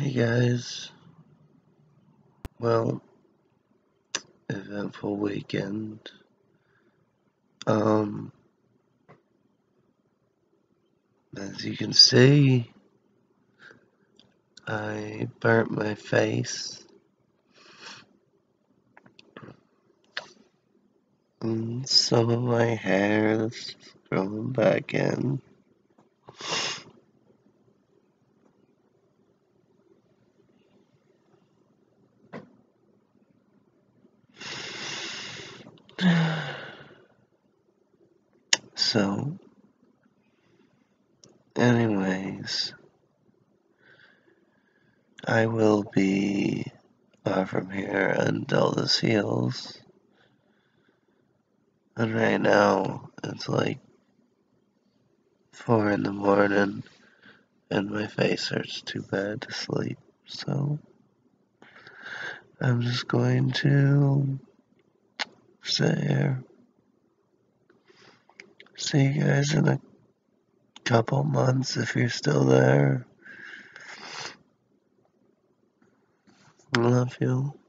Hey guys. Well, eventful weekend. Um, as you can see, I burnt my face. And some of my hair is growing back in. So, anyways, I will be far from here until this heals. And right now, it's like 4 in the morning, and my face hurts too bad to sleep, so I'm just going to sit here. See you guys in a couple months if you're still there. Love you.